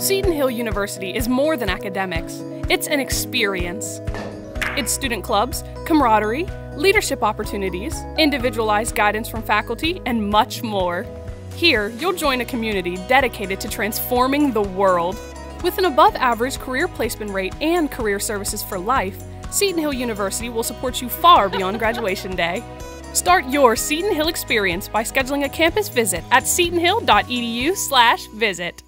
Seton Hill University is more than academics, it's an experience. It's student clubs, camaraderie, leadership opportunities, individualized guidance from faculty, and much more. Here, you'll join a community dedicated to transforming the world. With an above average career placement rate and career services for life, Seton Hill University will support you far beyond graduation day. Start your Seton Hill experience by scheduling a campus visit at setonhill.edu/visit.